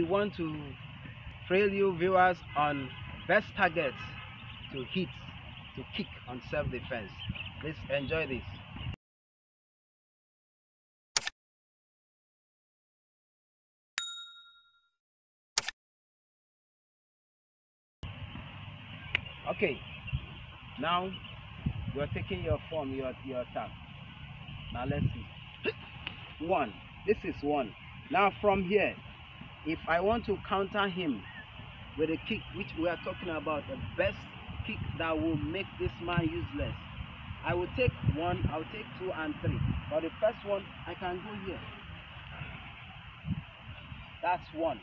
We want to trail you viewers on best targets to hit, to kick on self-defense. Please enjoy this. Okay, now you are taking your form, your your attack. Now let's see. One. This is one. Now from here, if I want to counter him with a kick, which we are talking about, the best kick that will make this man useless, I will take one, I will take two and three. But the first one, I can go here. That's one.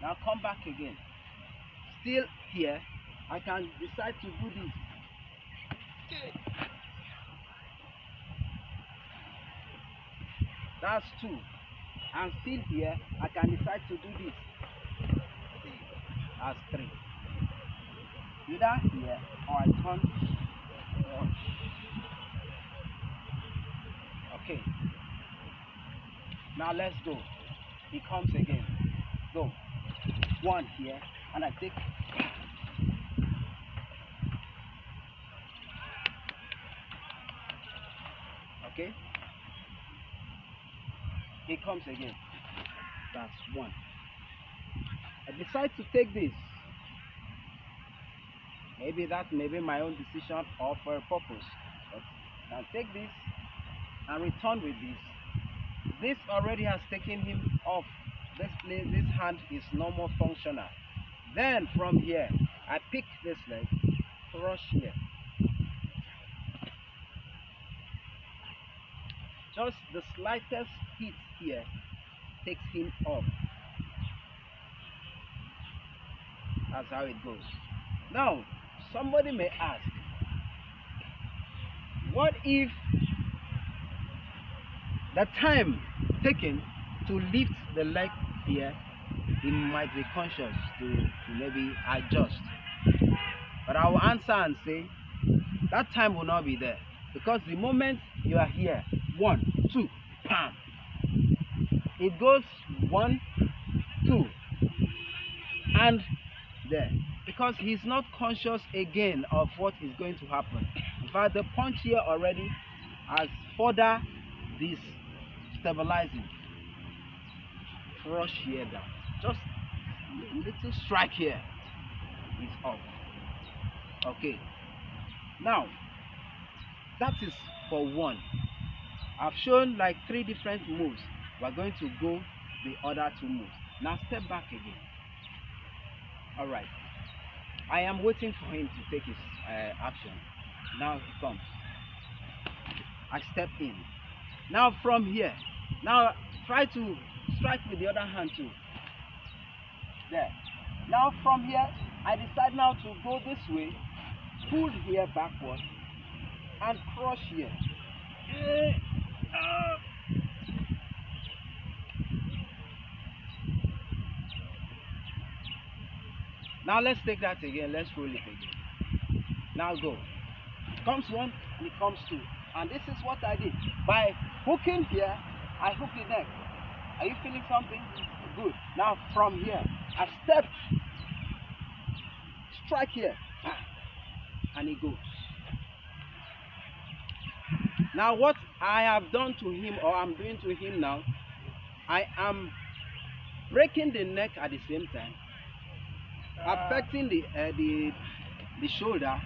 Now come back again. Still here, I can decide to do this. That's two. And still here, I can decide to do this. That's three. Either here or I turn. Okay. Now let's go. He comes again. Go. One here, and I take okay he comes again. That's one. I decide to take this. Maybe that may be my own decision or for a purpose. But now take this and return with this. This already has taken him off. This place this hand is no more functional. Then from here i pick this leg crush here just the slightest hit here takes him off. That's how it goes. Now, somebody may ask, what if the time taken to lift the leg here, he might be conscious to, to maybe adjust. But I will answer and say, that time will not be there. Because the moment you are here, one, two, pam. It goes one, two, and there. Because he's not conscious again of what is going to happen. In fact, the punch here already has further this stabilizing. Crush here down. Just little strike here is off. Okay. Now, that is for one. I've shown like three different moves. We're going to go the other two moves. Now step back again. Alright. I am waiting for him to take his uh, action. Now he comes. I step in. Now from here. Now try to strike with the other hand too. There. Now from here, I decide now to go this way, pull here backward, and crush here. Eh, ah. Now let's take that again. Let's roll it again. Now go. Comes one it comes two. And this is what I did. By hooking here, I hook the neck. Are you feeling something? Good. Now from here, I step, strike here, ah. and it goes. Now what I have done to him or I'm doing to him now, I am breaking the neck at the same time, affecting the uh, the the shoulder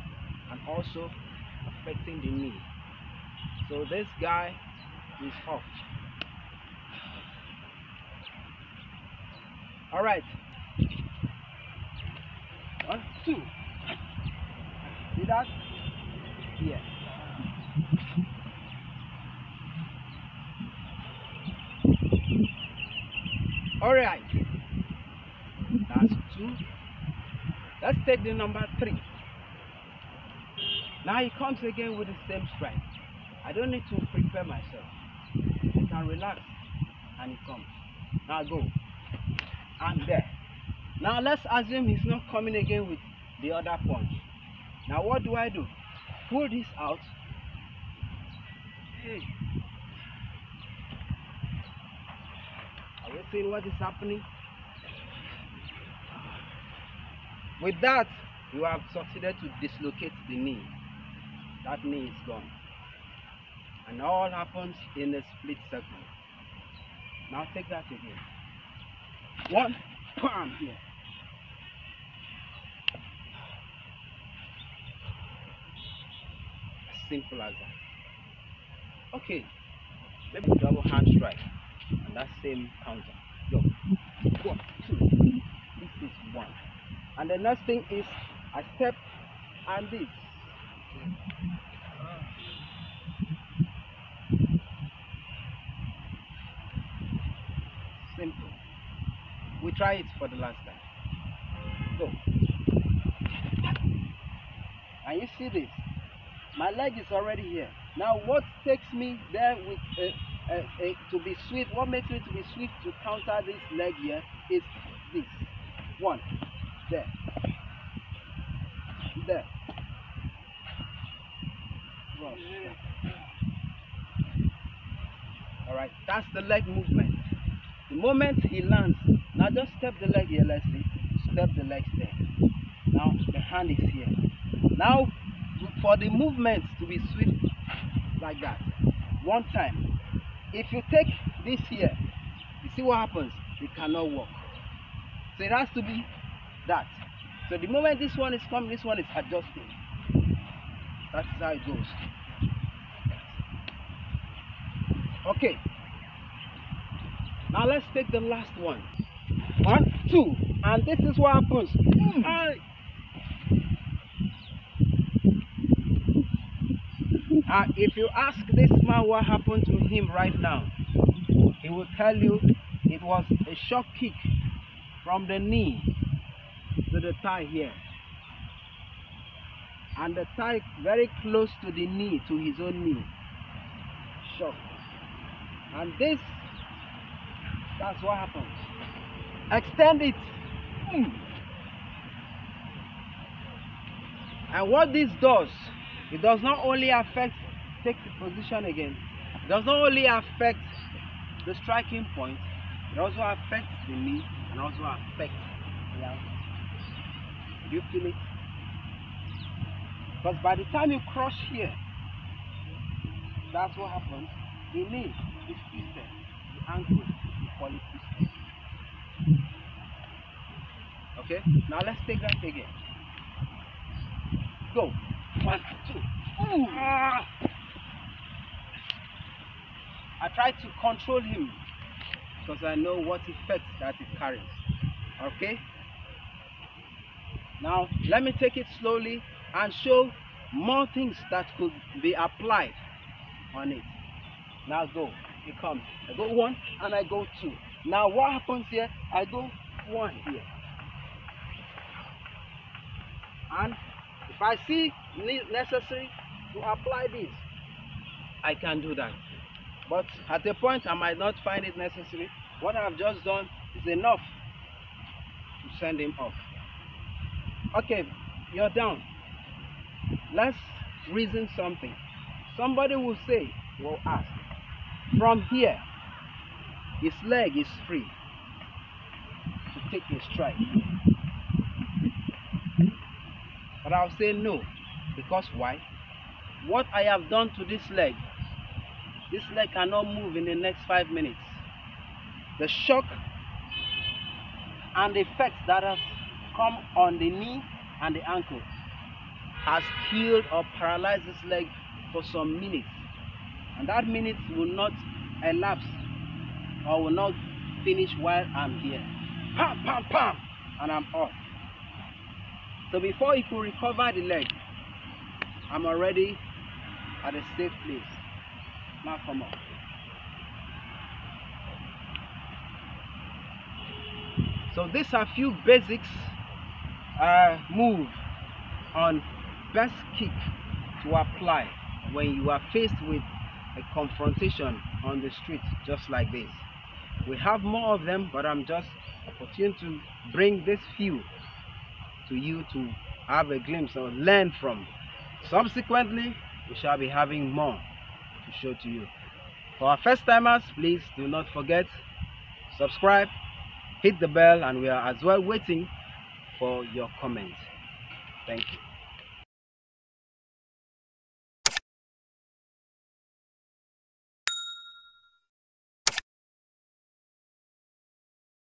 and also affecting the knee. So this guy is off. All right. One, two. See that? Here. All right. That's two. Let's take the number three. Now he comes again with the same strike. I don't need to prepare myself. I can relax and he comes. Now go. And there. Now let's assume he's not coming again with the other punch. Now what do I do? Pull this out. Hey. You seeing what is happening? With that, you have succeeded to dislocate the knee. That knee is gone. And all happens in a split second. Now take that again. One, bam, here. Simple as that. Okay, maybe double hand strike and that same counter. Go. One, two. This is one. And the next thing is I step and this. Simple. We try it for the last time. Go. And you see this? My leg is already here. Now what takes me there with uh, uh, uh, to be swift, what makes it to be swift to counter this leg here is this. One. There. There. Rush. Alright, that's the leg movement. The moment he lands, now just step the leg here, let's see. Step the legs there. Now the hand is here. Now for the movement to be swift like that, one time, if you take this here, you see what happens? It cannot work. So it has to be that. So the moment this one is coming, this one is adjusting. That's how it goes. Okay. Now let's take the last one. One, two. And this is what happens. Mm. Uh, if you ask this man what happened to him right now, he will tell you it was a shock kick from the knee to the thigh here. And the thigh very close to the knee, to his own knee. Shock. And this, that's what happens. Extend it. Mm. And what this does, it does not only affect, take the position again, it does not only affect the striking point, it also affects the knee and also affects the ankle. Do you feel it? Because by the time you cross here, that's what happens. The knee is twisted, the ankle is equally twisted. Okay, now let's take that again. Go. One, two. Ooh. Ah. I try to control him because I know what effect that it carries. Okay? Now, let me take it slowly and show more things that could be applied on it. Now go. It comes. I go one and I go two. Now what happens here? I go one here. And if I see necessary to apply this, I can do that. But at a point I might not find it necessary. What I've just done is enough to send him off. Okay, you're down. Let's reason something. Somebody will say, will ask, from here, his leg is free to take a strike. But I'll say no. Because why? What I have done to this leg, this leg cannot move in the next five minutes. The shock and the effect that has come on the knee and the ankle has killed or paralyzed this leg for some minutes. And that minute will not elapse or will not finish while I'm here. Pam, pam, pam, and I'm off. So before he could recover the leg, I'm already at a safe place. Come on. So these are few basics uh, move on best kick to apply when you are faced with a confrontation on the street just like this. We have more of them, but I'm just opportune to bring this few to you to have a glimpse or learn from. Subsequently, we shall be having more to show to you. For our first timers, please do not forget subscribe, hit the bell, and we are as well waiting for your comments. Thank you.